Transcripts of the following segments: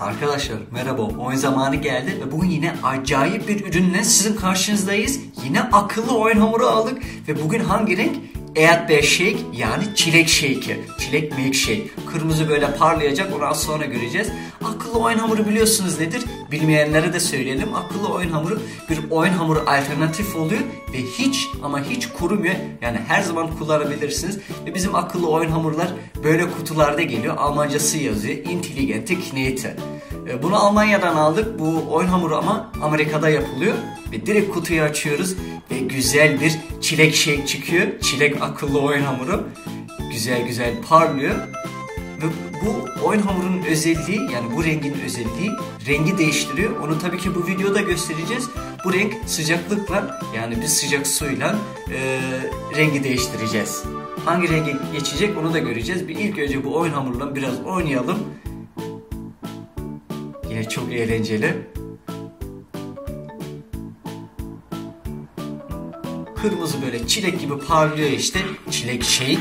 Arkadaşlar merhaba oyun zamanı geldi ve bugün yine acayip bir ürünle sizin karşınızdayız. Yine akıllı oyun hamuru aldık ve bugün hangi renk? Eat Shake yani çilek shake'i. Çilek milkshake. Kırmızı böyle parlayacak onu az sonra göreceğiz. Akıllı oyun hamuru biliyorsunuz nedir? Bilmeyenlere de söyleyelim. Akıllı oyun hamuru bir oyun hamuru alternatif oluyor ve hiç ama hiç kurumuyor. Yani her zaman kullanabilirsiniz. Ve bizim akıllı oyun hamurlar böyle kutularda geliyor. Almancası yazıyor. Intelligente Knete. E, bunu Almanya'dan aldık. Bu oyun hamuru ama Amerika'da yapılıyor. Ve direkt kutuyu açıyoruz ve güzel bir çilek şey çıkıyor. Çilek akıllı oyun hamuru. Güzel güzel parlıyor. Ve bu oyun hamurunun özelliği yani bu rengin özelliği rengi değiştiriyor. Onu tabii ki bu videoda göstereceğiz. Bu renk sıcaklıkla yani bir sıcak suyla e, rengi değiştireceğiz. Hangi renge geçecek onu da göreceğiz. Bir ilk önce bu oyun hamuruyla biraz oynayalım. Yine çok eğlenceli. Kırmızı böyle çilek gibi parlıyor işte. Çilek shake.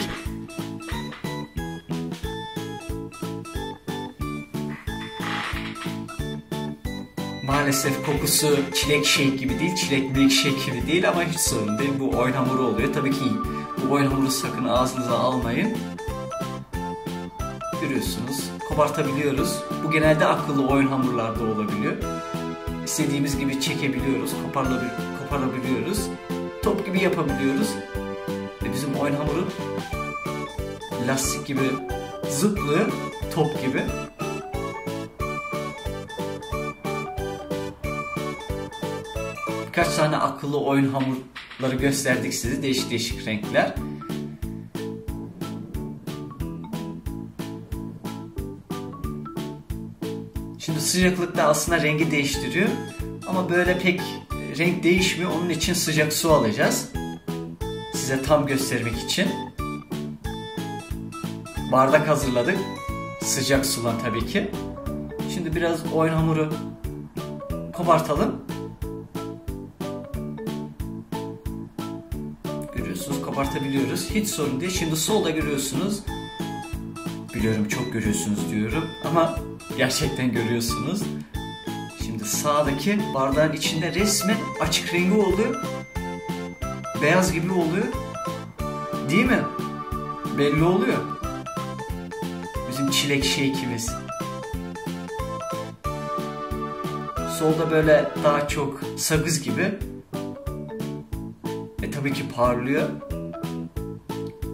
Maalesef kokusu çilek shake gibi değil, çilek milkshake gibi değil ama hiç sorun değil. Bu oyun hamuru oluyor. Tabii ki bu oyun hamuru sakın ağzınıza almayın. Görüyorsunuz, kopartabiliyoruz. Bu genelde akıllı oyun hamurlarda olabiliyor. İstediğimiz gibi çekebiliyoruz, koparabiliyoruz. Top gibi yapabiliyoruz. Ve bizim oyun hamuru lastik gibi zıplıyor, top gibi. Birkaç tane akıllı oyun hamurları gösterdik size. Değişik değişik renkler. Sıcaklıkta aslında rengi değiştiriyor. Ama böyle pek renk değişmiyor. Onun için sıcak su alacağız. Size tam göstermek için. Bardak hazırladık. Sıcak sulan tabii ki. Şimdi biraz oyun hamuru kopartalım. Görüyorsunuz kopartabiliyoruz. Hiç sorun değil. Şimdi solda görüyorsunuz. Biliyorum çok görüyorsunuz diyorum ama gerçekten görüyorsunuz. Şimdi sağdaki bardağın içinde resmen açık rengi oluyor. Beyaz gibi oluyor. Değil mi? Belli oluyor. Bizim çilek shake'imiz. Solda böyle daha çok sakız gibi. Ve tabii ki parlıyor.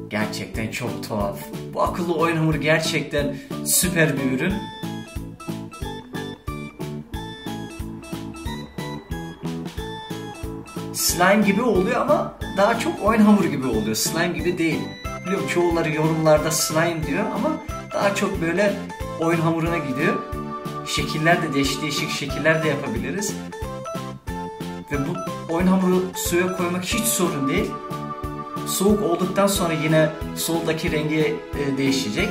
Gerçekten çok tuhaf. Bu akıllı oyun hamuru gerçekten süper bir ürün. Slime gibi oluyor ama daha çok oyun hamuru gibi oluyor. Slime gibi değil. Biliyorum çoğuları yorumlarda slime diyor ama daha çok böyle oyun hamuruna gidiyor. Şekiller de değişik değişik şekiller de yapabiliriz. Ve bu oyun hamuru suya koymak hiç sorun değil. Soğuk olduktan sonra yine soldaki rengi e, değişecek.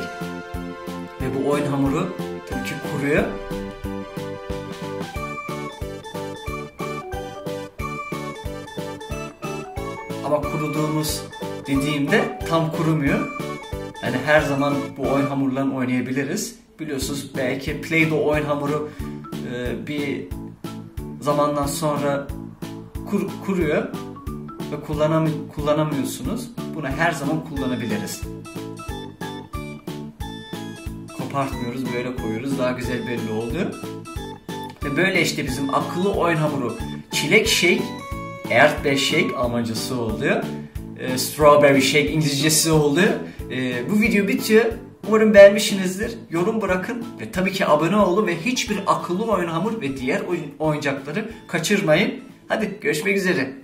Ve bu oyun hamuru tabii ki kuruyor. Ama kuruduğumuz dediğimde tam kurumuyor. Yani her zaman bu oyun hamurlarını oynayabiliriz. Biliyorsunuz belki Play-Doh oyun hamuru e, bir zamandan sonra kur, kuruyor ve kullanam kullanamıyorsunuz. Bunu her zaman kullanabiliriz. Kopartmıyoruz, böyle koyuyoruz. Daha güzel belli oluyor. Ve böyle işte bizim akıllı oyun hamuru çilek shake Earth Shake Almancası oluyor. E, strawberry Shake İngilizcesi oluyor. E, bu video bitiyor. Umarım beğenmişsinizdir. Yorum bırakın ve tabii ki abone olun ve hiçbir akıllı oyun hamur ve diğer oyuncakları kaçırmayın. Hadi görüşmek üzere.